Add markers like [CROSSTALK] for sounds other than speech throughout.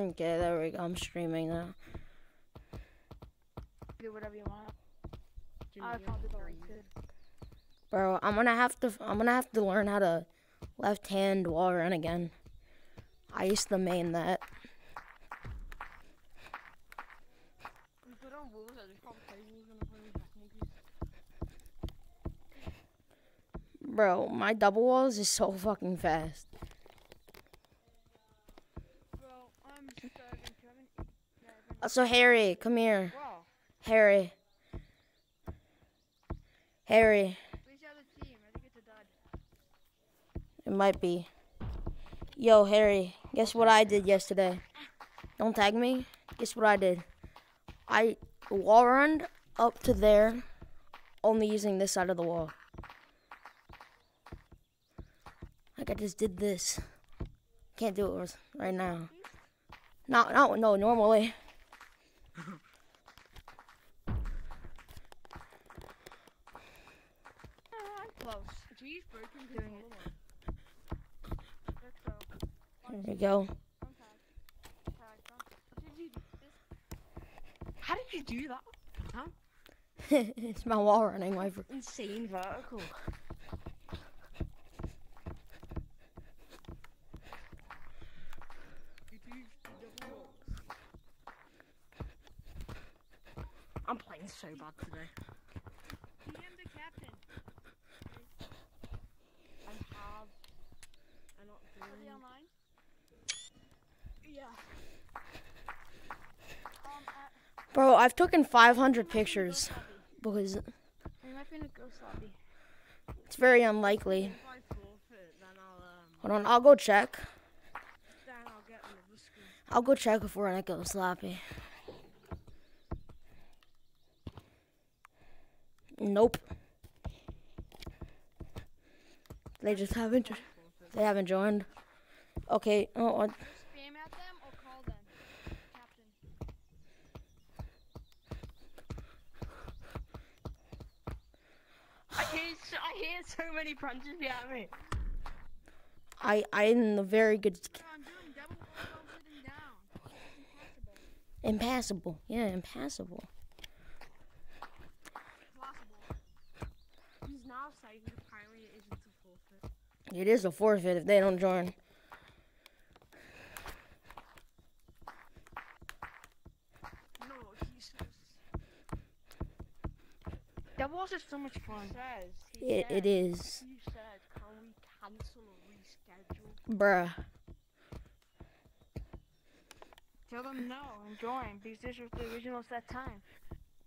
Okay, there we go. I'm streaming now. Do whatever you want. I you're probably green. could. Bro, I'm gonna have to I'm gonna have to learn how to left hand wall run again. I used to main that. We put on wolves, I just probably play wolves when I play with Jack Bro, my double walls is so fucking fast. Bro, I'm starving. Kevin. Yeah, Uh, So Harry, come here. Wow. Harry. Harry. Where's other team? I think it's a dud. It might be. Yo, Harry, guess what I did yesterday? Don't tag me. Guess what I did? I wall run up to there, only using this side of the wall. Like I just did this. Can't do it right now. No, not, no, normally. I'm close. He's broken Doing it. Let's go. There we go. I'm tagged. Tagged. Huh? Did you do this? How did you do that? [LAUGHS] it's my wall running, my fr- Insane vertical. I'm playing so bad today. DM the captain. I have. I'm not Are they doing. online? Yeah. Um, at, Bro, I've taken 500 pictures because we might be in a ghost lobby. it's very unlikely. If I forfeit, then I'll um. Hold on, I'll go check. Then I'll get another skin. I'll go check before I go sloppy. Nope. They just haven't. They haven't joined. Okay. Oh, uh, Spam at them or call them. Captain. I hear so, I hear [LAUGHS] so many punches behind me. I I'm a very good. sk- I'm doing double while I'm down. Impossible. Impassable. Yeah, impassable. Possible. He's now saying that apparently it isn't a forfeit. It is a forfeit if they don't join. No, he says. That was just so much fun. He says. He It, it said- is. He said, can we cancel or reschedule? Bruh. Tell them no and join because this was the original set time.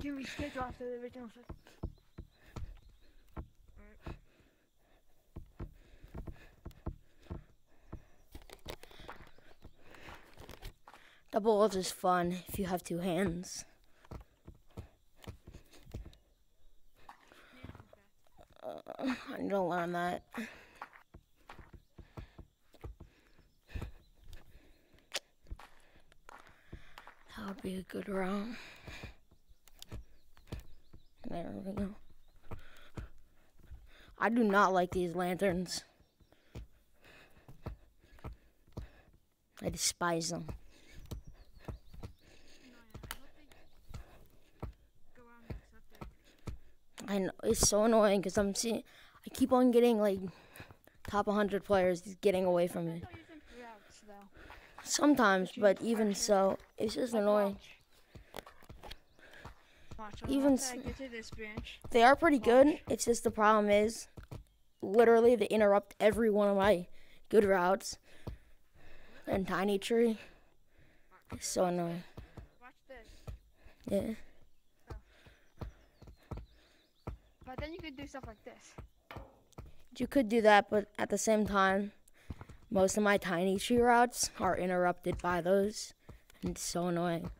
Can we schedule after the original set? Double ult is fun if you have two hands. Uh, [SIGHS] I to learn that. That would be a good round. There we go. I do not like these lanterns. I despise them. Go around and accept it. I know it's so annoying because I'm seeing, I keep on getting like top 100 players getting away from me. Sometimes, but even so, it's just annoying. Even. They are pretty good. It's just the problem is, literally, they interrupt every one of my good routes. And tiny tree. It's so annoying. Yeah. But then you could do stuff like this. You could do that, but at the same time, most of my tiny tree routes are interrupted by those. And it's so annoying.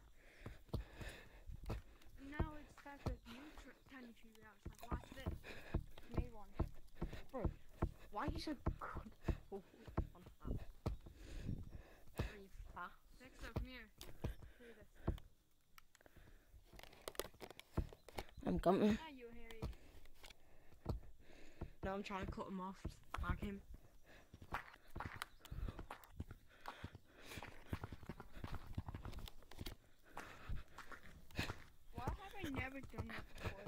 No, it's that's with new tiny tree routes. Like watch this. Made one. Why are you so good? Oh, now I'm trying to cut him off, Bag him. Why have I never done that before?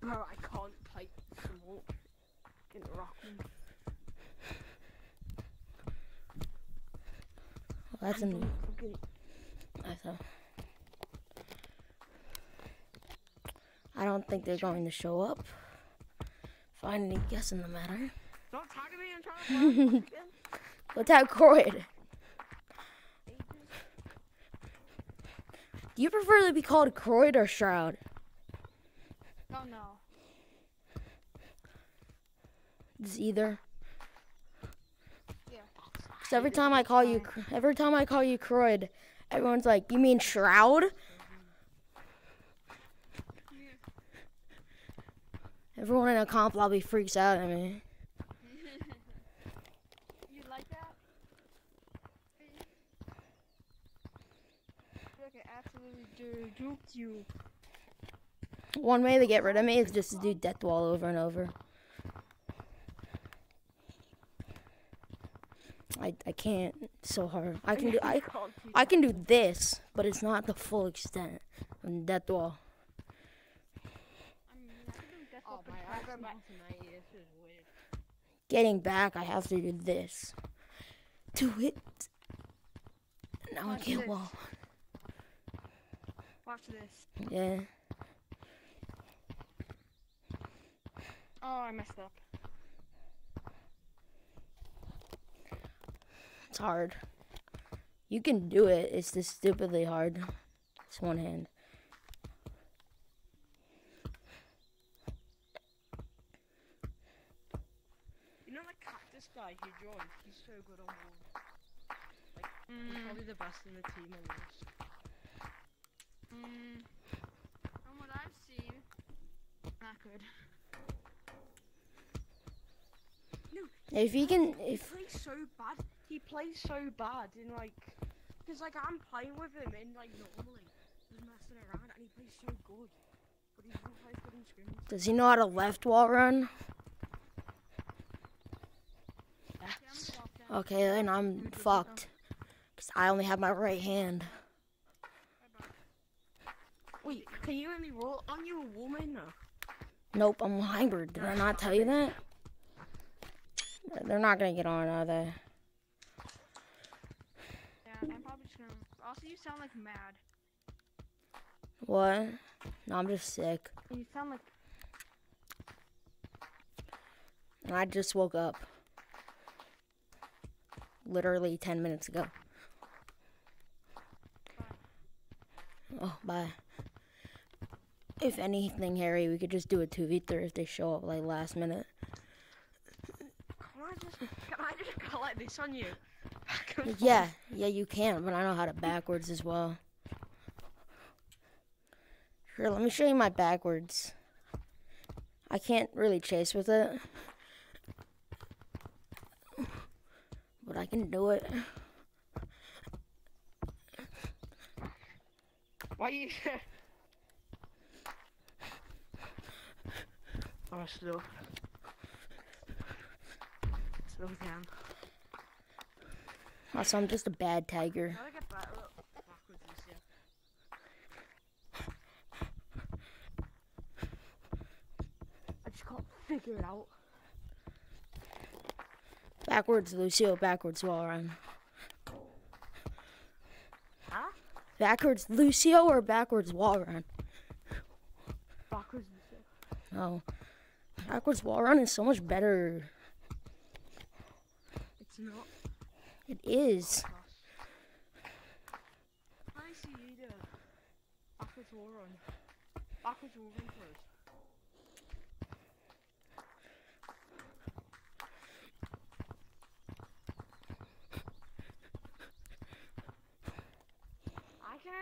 Bro, I can't play smoke in Rockman. Well, that's amazing. That's all. I don't think they're going to show up. Find any guess in the matter. Don't talk to me, I'm trying to. Let's have Croyd. Do you prefer to be called Croyd or Shroud? Oh no. It's either. Yeah. 'Cause every time I call you, every time I call you Croyd, everyone's like, "You mean Shroud?" Everyone in a comp lobby freaks out at me. You like that? I absolutely you. One way to get rid of me is just to do death wall over and over. I, I can't it's so hard. I can [LAUGHS] do I I can do this, but it's not the full extent of death wall. I mean, I can do death Oh Wall my, for I got Christmas. back tonight. This is weird. Getting back, I have to do this. Do it. Now I Watch can't this. wall. Watch this. Yeah. Oh, I messed up. It's hard. You can do it. It's just stupidly hard. It's one hand. You know the cactus guy who joined? He's so good on ball. Like, he's Mm, probably the best in the team on this. mm, from what I've seen, not good. If he can, He plays so bad. He plays so bad in like, cause like I'm playing with him in like normally, he's messing around, and he plays so good. But he's not as good in scrims. does he know how to left wall run? Okay, then I'm fucked. Cause I only have my right hand. Wait, can you let me roll? Aren't you a woman? Nope, I'm a hybrid. Did I not tell you that? They're not gonna get on, are they? Yeah, I'm probably just gonna. Also, you sound like mad. What? No, I'm just sick. You sound like. I just woke up. Literally 10 minutes ago. Oh, bye. If anything, Harry, we could just do a 2v3 if they show up like last minute. Can I just, can I just go like this on you? [LAUGHS] Yeah, yeah, you can, but I know how to backwards as well. Here, let me show you my backwards. I can't really chase with it. I can do it. Why you? [LAUGHS] oh, slow. Slow down. Also, I'm just a bad tiger. How do I get back, backwards this year? I just can't figure it out. Backwards Lucio, backwards wall run. Huh? Backwards Lucio or backwards wall run? Backwards year. No. Backwards wall run is so much better. It's not. It is. Oh, I see you do. Backwards wall run. Backwards wall run first.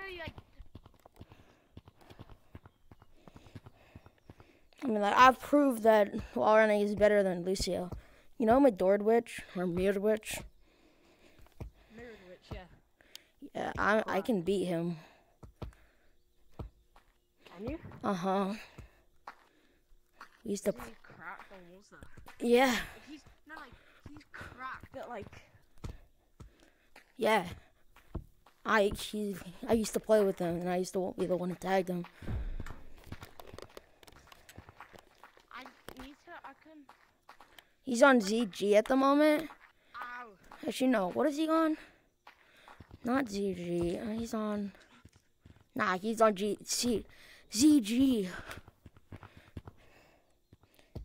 I can only like I mean, like, I've proved that wall running is better than Lucio. You know Midordwitch or Mirdwitch? mirrored witch, yeah. Yeah, I, I can beat him. Can you? Uh huh. We used to. Is cracked walls? Yeah, he's not, like he's cracked at like yeah. I he, I used to play with him, and I used to be the one who tagged him. I need to. I can. He's on ZG at the moment. Ow. Actually, no. What is he on? Not ZG. uh, He's on. Nah, he's on G. C, ZG.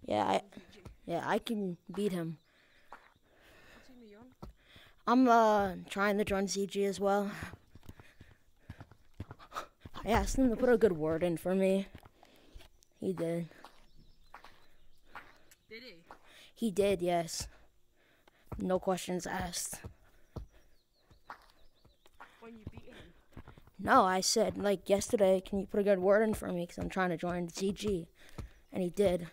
Yeah, I, yeah, I can beat him. What team are you on? I'm uh trying to join CG as well. I asked him to put a good word in for me. He did. Did he? He did, yes. No questions asked. When you beat him? No, I said like yesterday, can you put a good word in for me cuz I'm trying to join CG. And he did.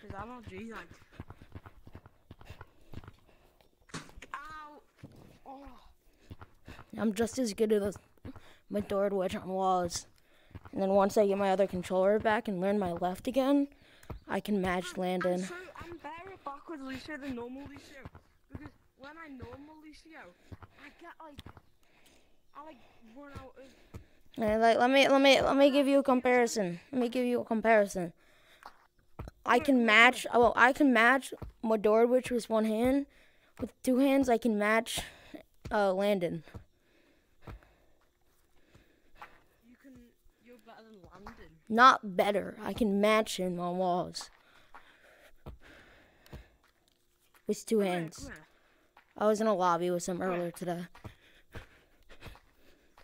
Because I'm on G like. Ow. Oh. I'm just as good as my third witch on walls. And then once I get my other controller back and learn my left again, I can match I'm Landon. so I'm better at backwards Lucio than normal Lucio. Because when I normal Lucio, I get like I like run out of And like let me let me let me give you a comparison. Let me give you a comparison. I can match oh, well I can match Mador which was one hand. With two hands I can match uh Landon. you can you're better than Landon. Not better. I can match him on walls. With two Come hands. here. I was in a lobby with him earlier today.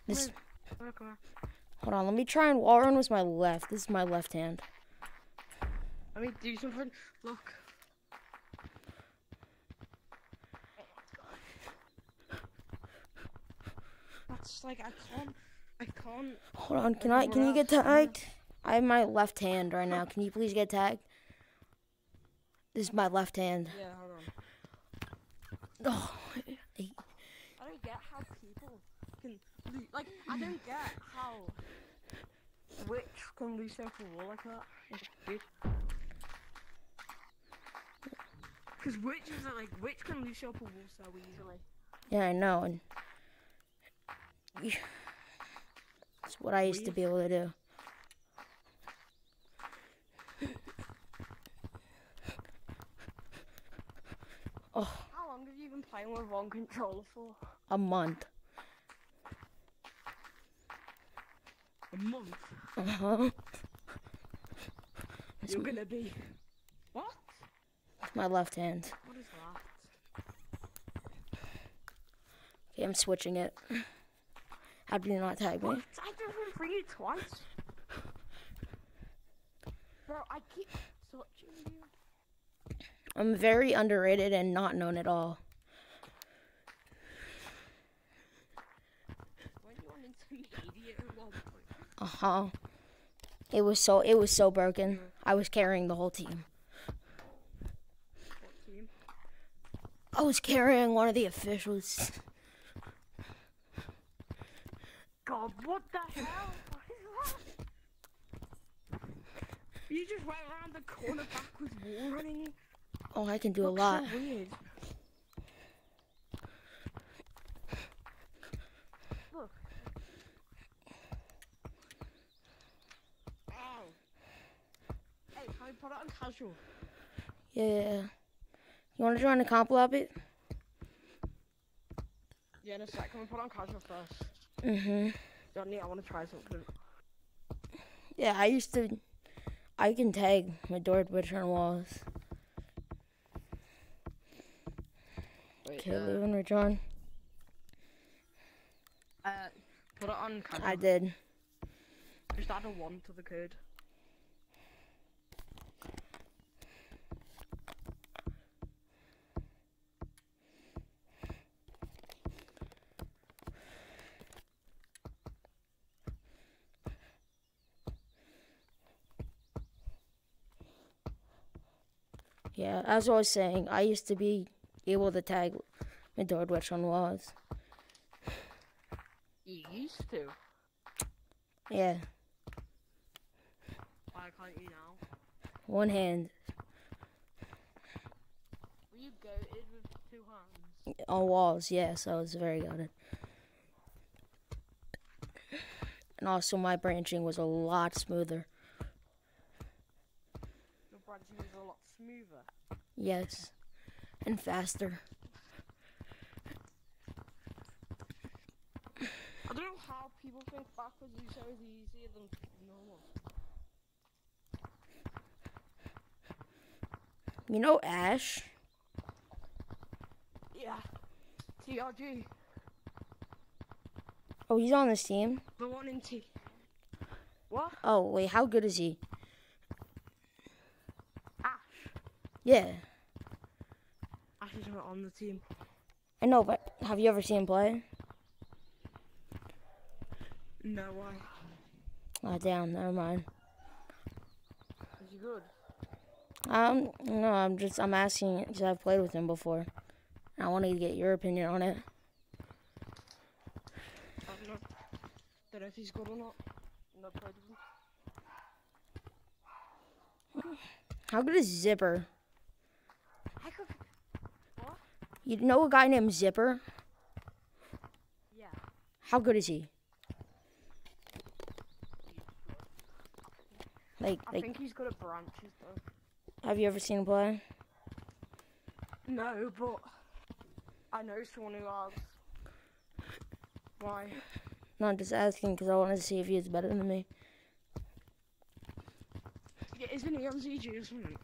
This Come here, come here. hold on, let me try and wall run with my left. This is my left hand. Let me do something. Look. That's like I can't. I can't. Hold on, can I can you get tagged? I have my left hand right now. Can you please get tagged? This is my left hand. Yeah, hold on. Oh, I don't get how people can like. I don't get how Witch can lose off a wall like that. It's. Because Witch is like Witch can lose off a wall so easily. yeah, I know. And it's what I used to be able to do. Oh, How long have you been playing with one controller for? a month. A month. Uh huh. You're gonna be. What? My left hand. What is that? Okay, I'm switching it. How do you not tag me? I went for you twice. Bro, I keep searching you. I'm very underrated and not known at all. When you on intermediate at one point. Uh huh. It was so it was so broken. I was carrying the whole team. What team? I was carrying one of the officials. God, what the hell? What is that? You just went around the corner backwards wall running. Oh, I can do a lot. So weird. Look. Ow. Hey, can we put it on casual? Yeah. You want to join the comp lobby? Yeah, in a sec. Can we put it on casual first? Mhm. Johnny, I want to try something. Yeah, I used to. I can tag my door Witcher on walls. Wait, Okay, leave and rejoin. uh, put it on casual. I did. Just add a one to the code. Yeah, as I was saying, I used to be able to tag my door Witch on walls. You used to. Yeah, Why can't you now? one hand. Were you goated with two hands? on walls. Yeah, so it's very good. And also, my branching was a lot smoother. Branching is a lot smoother. Yes, and faster. I don't know how people think backwards is easier than normal. You know Ash? Yeah. TRG. Oh, he's on this team. The one in T. What? Oh, wait, how good is he? Ash. Yeah, Ash is not on the team. I know, but have you ever seen him play? No why? Oh, damn, never mind. Is he good? Um, no, I'm just, I'm asking because I've played with him before. I wanted to get your opinion on it. I don't know. Don't know if he's good or not. No played with him. How good is Zipper? I could. What? You know a guy named Zipper? Yeah. How good is he? Like, I like, think he's good at branches though. have you ever seen him play? No, but I know someone who has. Why? No, I'm just asking because I wanted to see if he is better than me. Yeah, isn't he on ZG or something?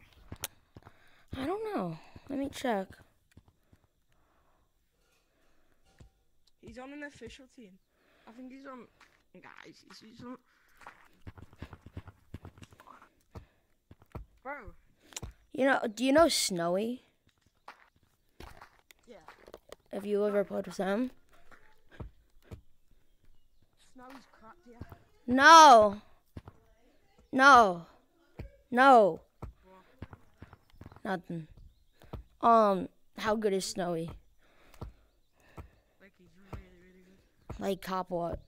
I don't know. Let me check. He's on an official team. I think he's on. Guys, he's, he's on. Bro. You know, do you know Snowy? Yeah. Have you ever played with him? Snow's crap, yeah. No. No. No. Nothing. Um, how good is Snowy? Like, he's really, really good. Like cop what?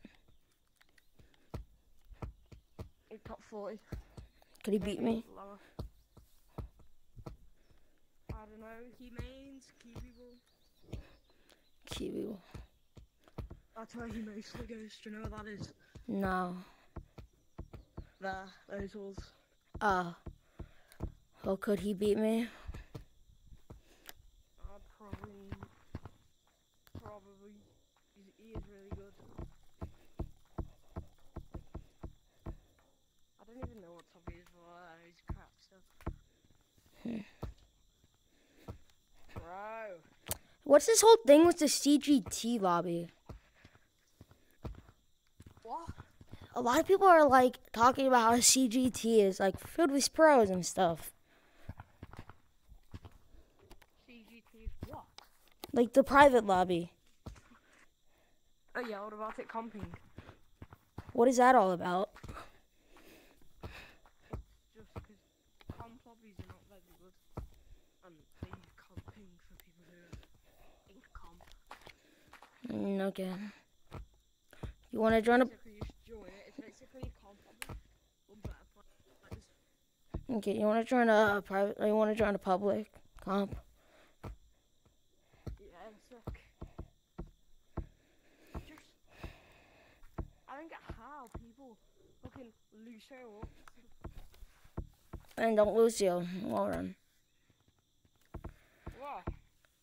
He's top 40. Could he beat me? Lower. I don't know. He mains Kiwi ball. Kiwi. That's where he mostly goes. Do you know what that is? No. There, those walls. Uh. Well, could he beat me? I'd probably. Probably. He's, he is really good. I don't even know what top is, but I know he's crap still. [SIGHS] Bro. What's this whole thing with the CGT lobby? What? A lot of people are like talking about how CGT is like filled with pros and stuff. CGT what? Like the private lobby. About it comping? What is that all about? Just because comp lobbies are not very good. And they use comping for people who ain't comp. Mm, okay. You want to join a? Basically, you should join it. It's basically a comp lobby. But better players. Okay, you want to join a private? You want to join a public comp? Yeah, sick. Just, I don't get how people fucking Lucio. And don't lose you, Lauren. What?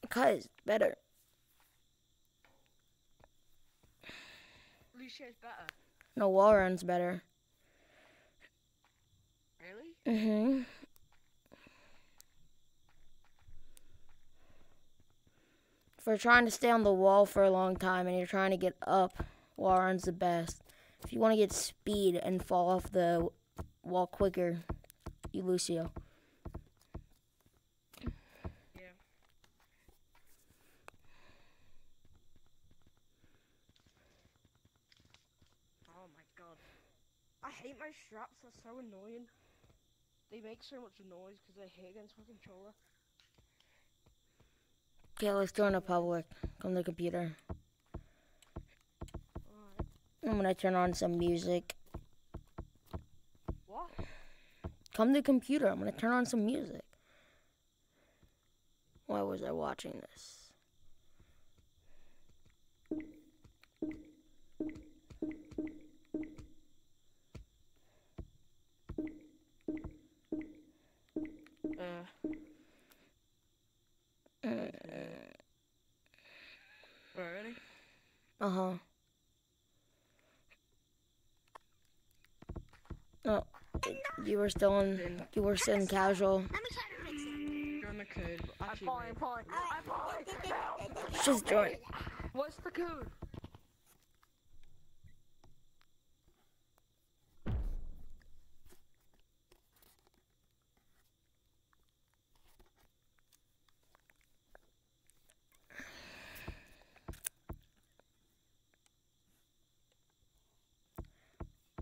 Cause better. Lucio's better. No, wall run's better. Really? Mhm. If you're trying to stay on the wall for a long time and you're trying to get up, wall run's the best. If you want to get speed and fall off the wall quicker, you Lucio. Yeah. Oh my god. I hate my straps, they're so annoying. They make so much noise because they hit against my controller. Okay, let's join a public on the computer. I'm gonna turn on some music. What? Come to the computer. I'm gonna turn on some music. Why was I watching this? Uh, right, ready? Uh huh. Oh, you were still in. You were still in casual. Let me try to fix it. Join the code. but I'm falling, falling. I'm falling. Just join. What's the code?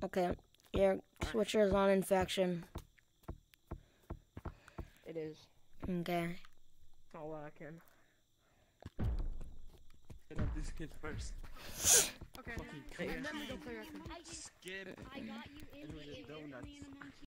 Okay. Your switcher is on infection. It is. Okay. It's not working. Get up this kid first. Okay. Fucking Wait, clear. then I, Skip. I got you in And the with the it, donuts.